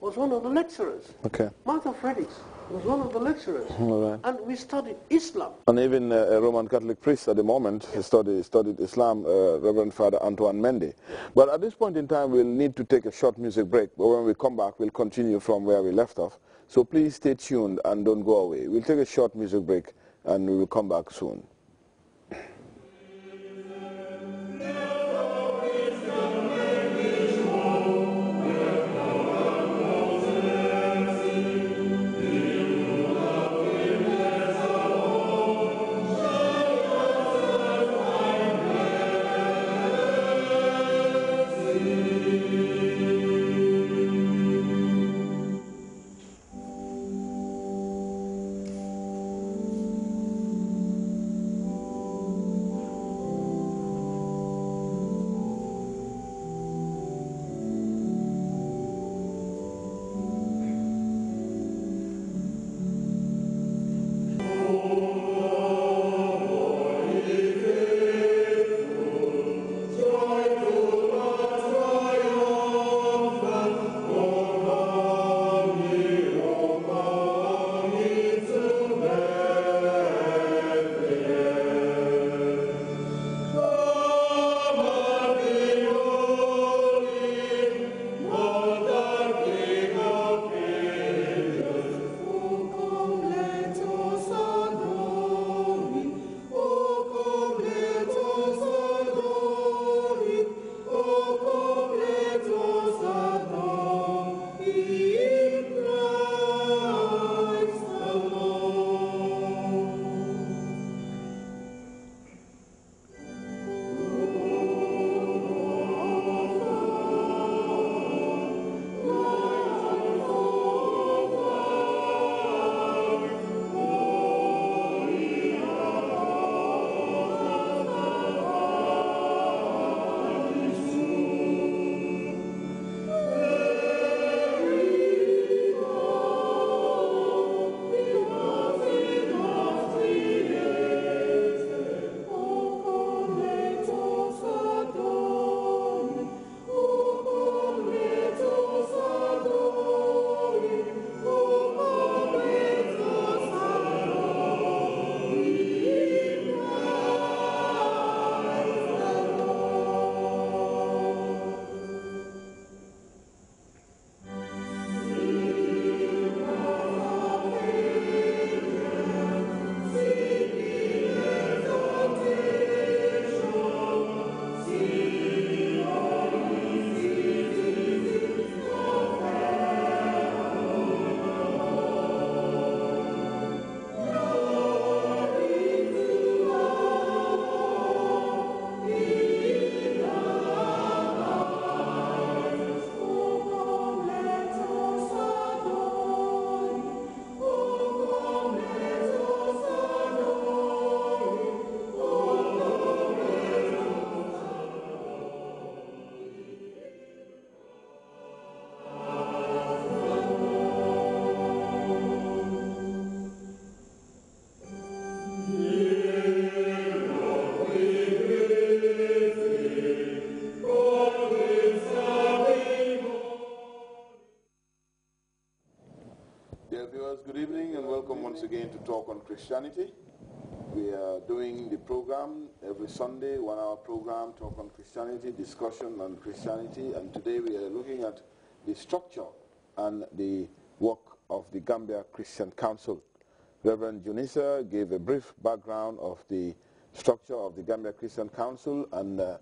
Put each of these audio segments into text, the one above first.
was one of the lecturers. Okay. Martha Fredericks was one of the lecturers. All right. And we studied Islam. And even uh, a Roman Catholic priest at the moment he studied, studied Islam, uh, Reverend Father Antoine Mendy. But at this point in time, we'll need to take a short music break. But when we come back, we'll continue from where we left off. So please stay tuned and don't go away. We'll take a short music break and we will come back soon. Dear viewers, good evening and welcome once again to Talk on Christianity. We are doing the program every Sunday, one hour program, Talk on Christianity, discussion on Christianity, and today we are looking at the structure and the work of the Gambia Christian Council. Reverend Junisa gave a brief background of the structure of the Gambia Christian Council and uh,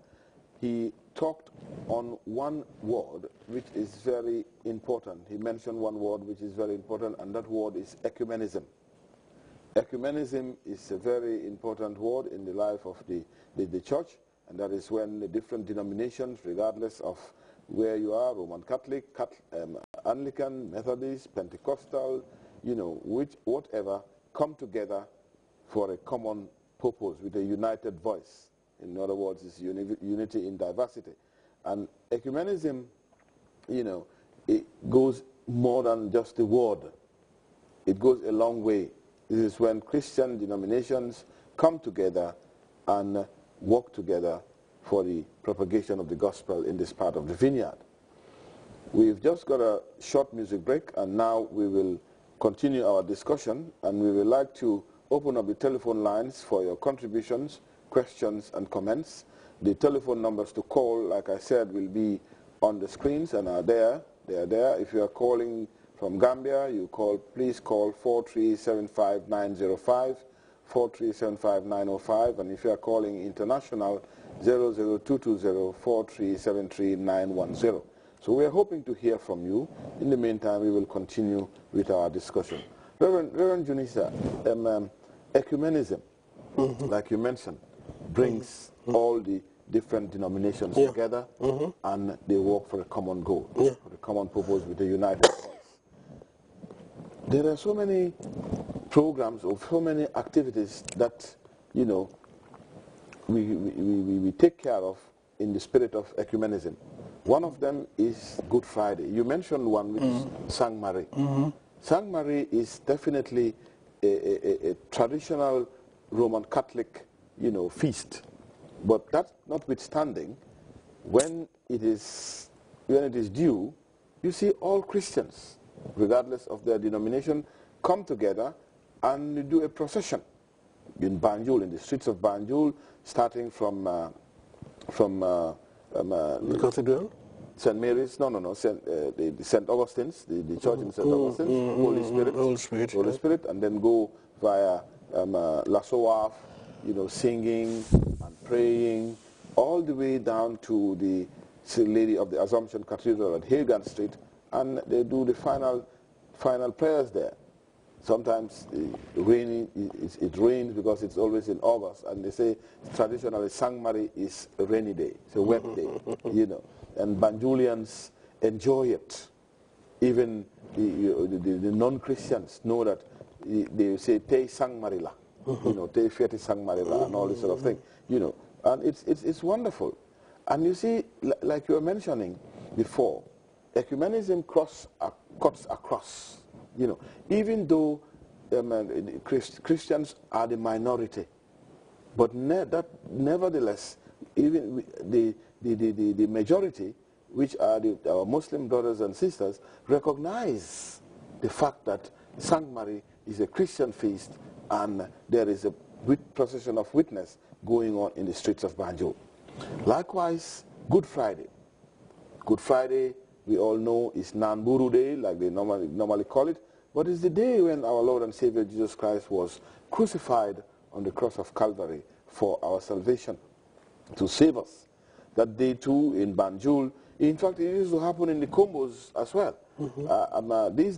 he talked on one word which is very important. He mentioned one word which is very important, and that word is ecumenism. Ecumenism is a very important word in the life of the, the, the church, and that is when the different denominations, regardless of where you are, Roman Catholic, Catholic um, Anglican, Methodist, Pentecostal, you know, which, whatever, come together for a common purpose with a united voice. In other words, it's uni unity in diversity. And ecumenism, you know, it goes more than just a word. It goes a long way. This is when Christian denominations come together and work together for the propagation of the gospel in this part of the vineyard. We've just got a short music break, and now we will continue our discussion, and we would like to open up the telephone lines for your contributions, questions, and comments. The telephone numbers to call, like I said, will be on the screens and are there. They are there. If you are calling from Gambia, you call, please call 4375905, 4375905, and if you are calling international, 00220 So we are hoping to hear from you. In the meantime, we will continue with our discussion. Reverend, Reverend Junisa, um, um, ecumenism, mm -hmm. like you mentioned, brings mm -hmm. all the different denominations yeah. together mm -hmm. and they work for a common goal, yeah. for the common purpose with the united voice. There are so many programs or so many activities that, you know, we, we, we, we take care of in the spirit of ecumenism. One of them is Good Friday. You mentioned one, which mm -hmm. is Sang Mary. Mm -hmm. Sang Mary is definitely a, a, a, traditional Roman Catholic, you know, feast. But that notwithstanding, when it is when it is due, you see all Christians, regardless of their denomination, come together and do a procession in Banjul, in the streets of Banjul, starting from uh, from uh, um, uh, the cathedral. St. Mary's, no, no, no, St. Uh, the, the St. Augustine's, the, the church in St. Mm, Augustine's, mm, Holy mm, Spirit, Holy Spirit, Holy. Spirit, and then go via um, uh, you know, singing and praying, all the way down to the Lady of the Assumption Cathedral at Hagan Street, and they do the final, final prayers there. Sometimes eh, raining, it, it, rains because it's always in August, and they say traditionally Sang Mary is a rainy day, it's a wet day, you know, and Banjulians enjoy it. Even the, the, the non-Christians know that eh, they say Te Sang Marila, you know, Te Feti Sang and all this sort of thing, you know, and it's, it's, it's wonderful. And you see, like you were mentioning before, ecumenism cross, uh, cuts across you know, even though um, uh, Christ, Christians are the minority, but ne that nevertheless, even the, the, the, the, the majority, which are the, our Muslim brothers and sisters, recognize the fact that Sang Mary is a Christian feast and there is a procession of witness going on in the streets of Banjul. Likewise, Good Friday. Good Friday, we all know, is Nanburu Day, like they normally, normally call it, but it's the day when our Lord and Savior Jesus Christ was crucified on the cross of Calvary for our salvation, to save us. That day too in Banjul, in fact it used to happen in the Kombos as well. Mm -hmm. uh, um, uh, these days